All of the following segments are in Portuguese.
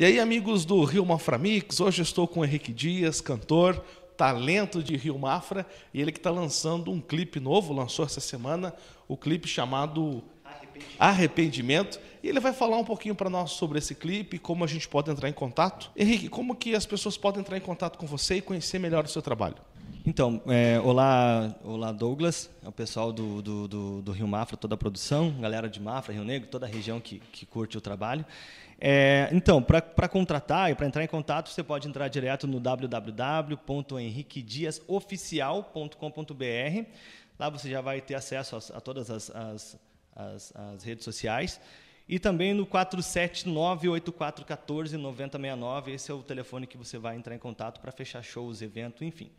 E aí, amigos do Rio Maframix, hoje eu estou com o Henrique Dias, cantor, talento de Rio Mafra, e ele que está lançando um clipe novo, lançou essa semana, o clipe chamado Arrependimento. Arrependimento. E ele vai falar um pouquinho para nós sobre esse clipe, como a gente pode entrar em contato. Henrique, como que as pessoas podem entrar em contato com você e conhecer melhor o seu trabalho? Então, é, olá, olá Douglas, é o pessoal do, do, do, do, Rio Mafra, toda a produção, galera de Mafra, Rio Negro, toda a região que, que curte o trabalho. É, então, para contratar e para entrar em contato, você pode entrar direto no www.henriquediasoficial.com.br. Lá você já vai ter acesso a, a todas as, as, as, as, redes sociais. E também no 479-8414-9069. Esse é o telefone que você vai entrar em contato para fechar shows, evento, enfim.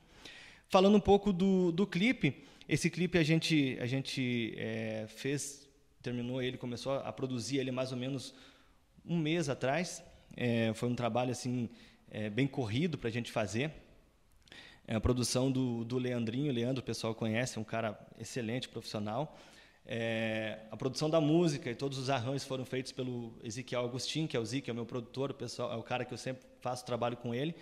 Falando um pouco do, do clipe, esse clipe a gente, a gente é, fez, terminou ele, começou a produzir ele mais ou menos um mês atrás. É, foi um trabalho assim é, bem corrido para a gente fazer. É a produção do, do Leandrinho, Leandro, o pessoal conhece, é um cara excelente, profissional. É, a produção da música e todos os arranjos foram feitos pelo Ezequiel Agostinho, que é o Zique, é o meu produtor, o pessoal, é o cara que eu sempre faço trabalho com ele.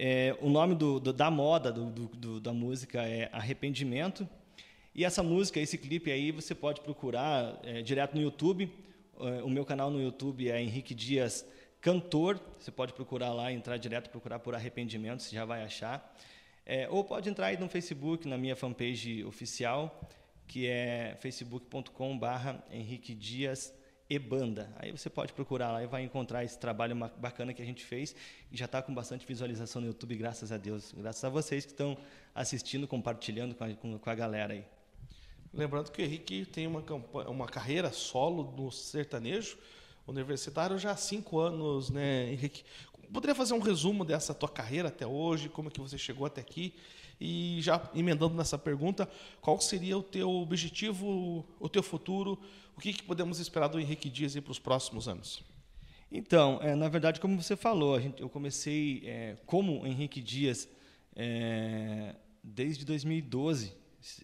É, o nome do, do, da moda do, do, da música é Arrependimento. E essa música, esse clipe aí, você pode procurar é, direto no YouTube. Eh, o meu canal no YouTube é Henrique Dias Cantor. Você pode procurar lá, entrar direto, procurar por arrependimento, você já vai achar. É, ou pode entrar aí no Facebook, na minha fanpage oficial, que é facebook.com/barra Henrique Dias e banda. Aí você pode procurar lá e vai encontrar esse trabalho bacana que a gente fez e já está com bastante visualização no YouTube, graças a Deus. Graças a vocês que estão assistindo, compartilhando com a, com a galera aí. Lembrando que o Henrique tem uma, uma carreira solo no sertanejo universitário já há cinco anos, né, Henrique? Poderia fazer um resumo dessa tua carreira até hoje, como é que você chegou até aqui? E já emendando nessa pergunta, qual seria o teu objetivo, o teu futuro? O que, que podemos esperar do Henrique Dias para os próximos anos? Então, é, na verdade, como você falou, gente, eu comecei é, como Henrique Dias é, desde 2012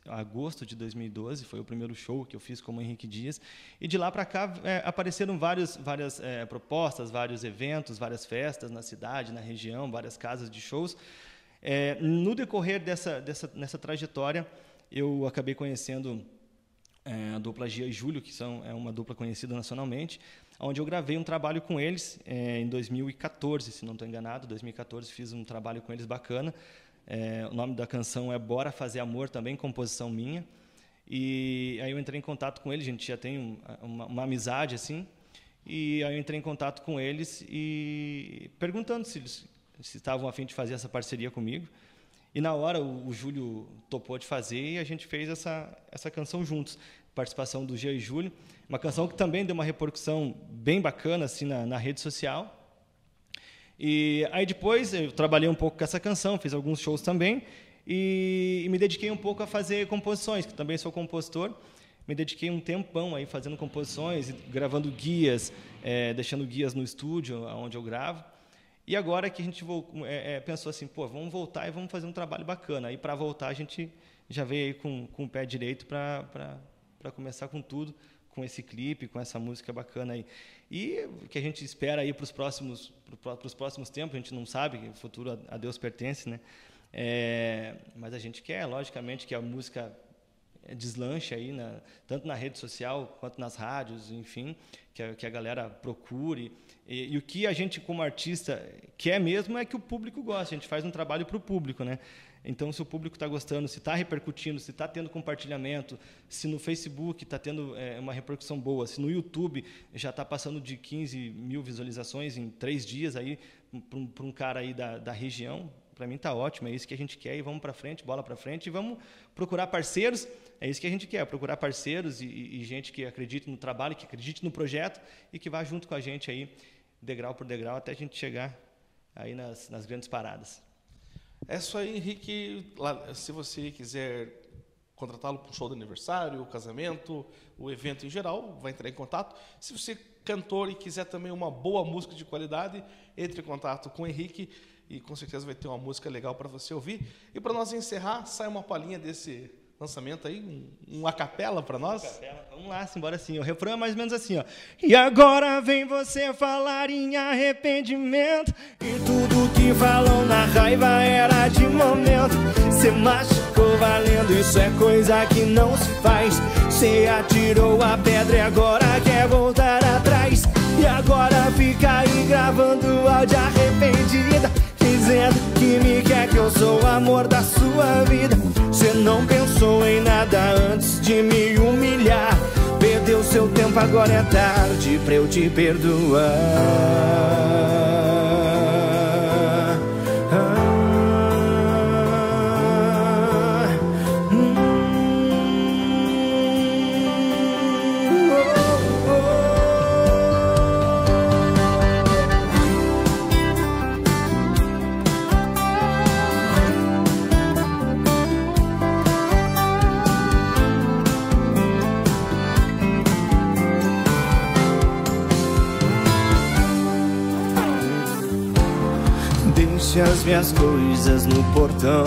agosto de 2012, foi o primeiro show que eu fiz como Henrique Dias. E de lá para cá é, apareceram vários, várias é, propostas, vários eventos, várias festas na cidade, na região, várias casas de shows. É, no decorrer dessa, dessa nessa trajetória, eu acabei conhecendo é, a dupla Gia e Júlio, que são, é uma dupla conhecida nacionalmente, onde eu gravei um trabalho com eles é, em 2014, se não estou enganado. 2014 fiz um trabalho com eles bacana. É, o nome da canção é Bora Fazer Amor, também composição minha. E aí eu entrei em contato com eles, a gente já tem uma, uma amizade assim. E aí eu entrei em contato com eles e perguntando se eles se estavam a fim de fazer essa parceria comigo. E na hora o, o Júlio topou de fazer e a gente fez essa essa canção juntos. Participação do Gia e Júlio, uma canção que também deu uma repercussão bem bacana assim na, na rede social. E aí depois eu trabalhei um pouco com essa canção, fiz alguns shows também e, e me dediquei um pouco a fazer composições, que também sou compositor. Me dediquei um tempão aí fazendo composições, gravando guias, é, deixando guias no estúdio, onde eu gravo. E agora que a gente é, é, pensou assim, pô, vamos voltar e vamos fazer um trabalho bacana. Aí para voltar a gente já veio com, com o pé direito para começar com tudo com esse clipe, com essa música bacana aí. E o que a gente espera aí para os próximos, próximos tempos, a gente não sabe, o futuro a Deus pertence, né? É, mas a gente quer, logicamente, que a música deslanche aí, na, tanto na rede social quanto nas rádios, enfim, que a, que a galera procure. E, e, o que a gente, como artista, quer mesmo é que o público goste. A gente faz um trabalho para o público, né? Então, se o público está gostando, se está repercutindo, se está tendo compartilhamento, se no Facebook está tendo é, uma repercussão boa, se no YouTube já está passando de 15 mil visualizações em três dias aí para um, um, cara aí da, da região, para mim está ótimo. É isso que a gente quer e vamos para frente, bola para frente e vamos procurar parceiros. É isso que a gente quer, procurar parceiros e, e, e gente que acredite no trabalho, que acredite no projeto e que vá junto com a gente aí, degrau por degrau, até a gente chegar aí nas, nas grandes paradas. É isso aí, Henrique. Se você quiser contratá-lo para um show de aniversário, casamento, o evento em geral, vai entrar em contato. Se você cantor e quiser também uma boa música de qualidade, entre em contato com o Henrique e com certeza vai ter uma música legal para você ouvir. E para nós encerrar, sai uma palhinha desse lançamento aí, um, um acapela para nós? Vamos lá, simbora assim. O refrão é mais ou menos assim, ó. E agora vem você falar em arrependimento. E tudo que falou na raiva era de momento. Você machucou valendo, isso é coisa que não se faz. Você atirou a pedra e agora quer voltar atrás. E agora fica aí gravando áudio arrependida Dizendo que me quer que eu sou o amor da sua vida de me humilhar. Perdeu seu tempo, agora é tarde pra eu te perdoar as minhas coisas no portão.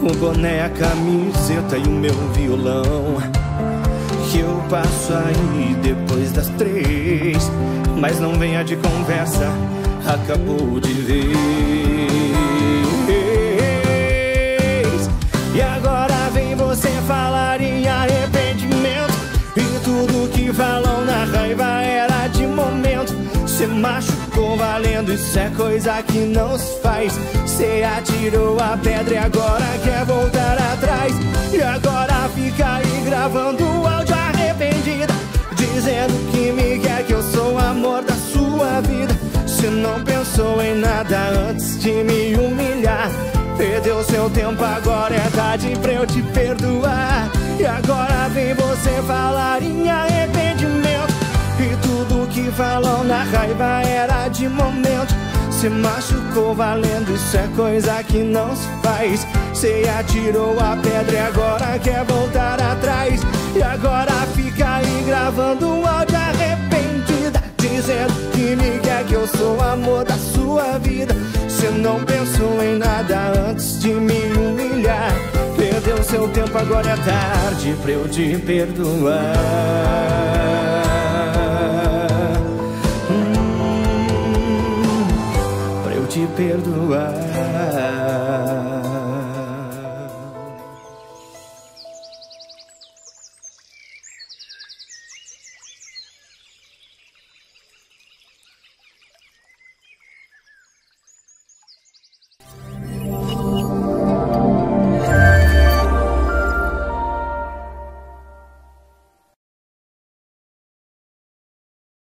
O boné, a camiseta e o meu violão. Que eu passo aí depois das três. Mas não venha de conversa, acabou de vez. E agora vem você falar em arrependimento. E tudo que falam na raiva era de momento. Você machucou valendo, isso é coisa que não se faz. Você atirou a pedra e agora quer voltar atrás. E agora fica aí gravando o áudio arrependida. Dizendo que me quer, que eu sou o amor da sua vida. Você não pensou em nada antes de me humilhar. Perdeu seu tempo, agora é tarde pra eu te perdoar. E agora vem você falar em arrependimento. Falou na raiva era de momento. Se machucou valendo, isso é coisa que não se faz. Você atirou a pedra e agora quer voltar atrás. E agora fica aí gravando um áudio arrependida. Dizendo que me quer, que eu sou o amor da sua vida. Você não pensou em nada antes de me humilhar. Perdeu seu tempo, agora é tarde pra eu te perdoar. Perdoar.